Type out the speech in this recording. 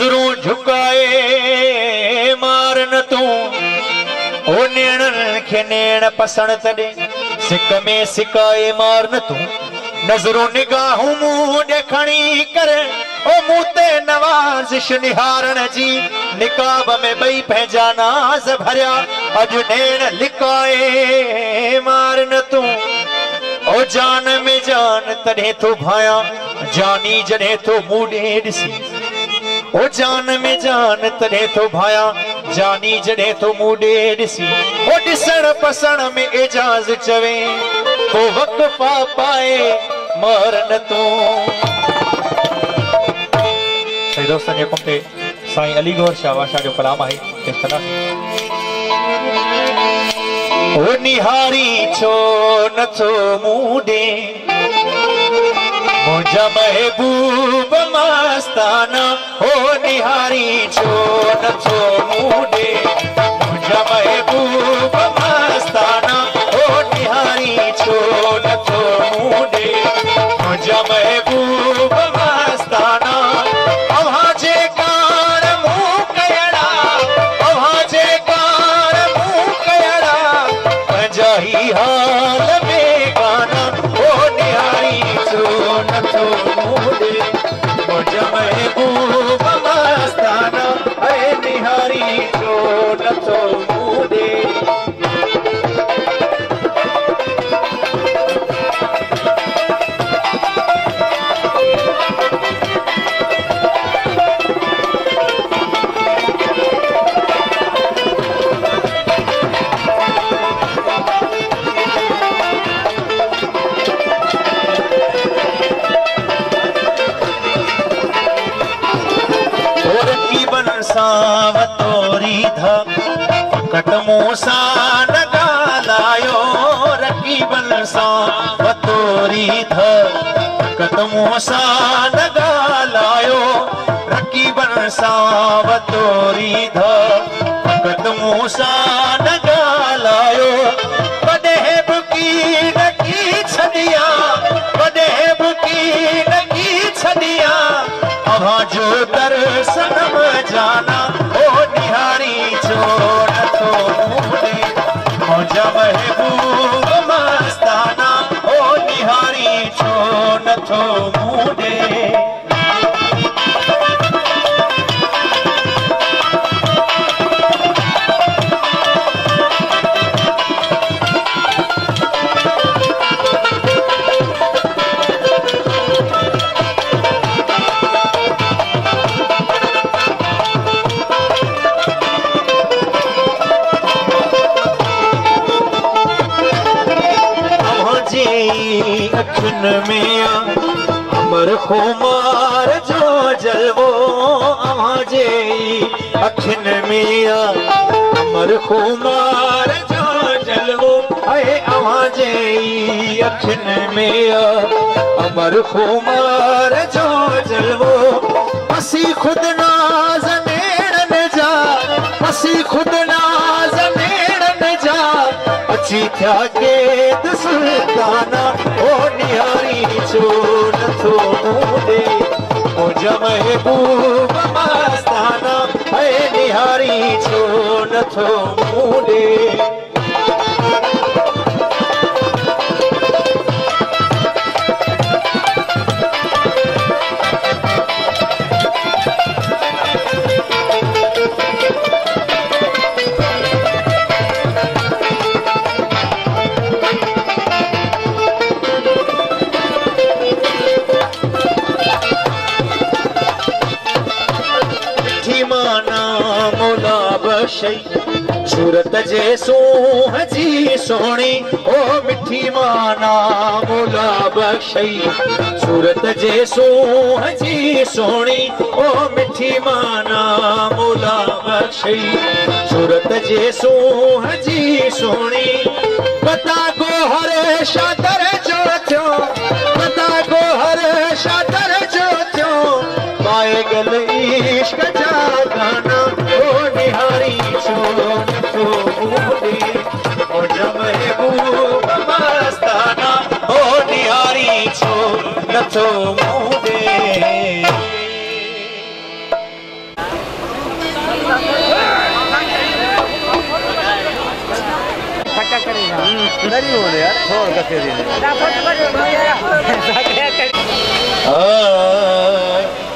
नजरों झुकाए मार न तूं ओ नेणनि के नेण पसण तडे सिक में सिकाए मार न तूं नज़रूं निगाहूं मूं ॾे करे ओ मुते ते नवाज़िश निहारण जी निकाब में बई पंहिंजा नाज़ भरिया अज नेण लिकाए मार न तूं ओ जान में जान तडे थो भाया जानी जॾहिं तो मुडे ॾे ओ जान में जान तरे तो भाया जानी जड़े तो मुड़े दिसी ओ ॾिसण पसण में एजाज़ चवे को वक्त पा पाए मर न सही दोस्तनि ये कुंते ते साईं अली गौर शाह बादशाह जो कलाम आहे ओ निहारी छो न छो मुड़े मुंहिंजा महबूब मस्ताना ओ महबूब सावतो कद मूं सां न ॻाल्हायो ॻाल्हायो तोरी दो सायो कॾहिं बि की न कॾहिं बि की न अखन अमर ख़ुमार जलो अमर जलवो असीं ख़ुदि सुहारी छो न जब मूबान ॾारी छो न सूरत जे सोह जी सोणी ओ मिठी माना मिठी माना मोलाब सूरत जे सोह जी सोणी पता गो जो थियो पता गो इश्क जा गाना हरी छोड़ को मोरी और जब है मस्ताना हो निहारी छोड़ नथो मोदे करेगा हम्म, यार छोड़ कर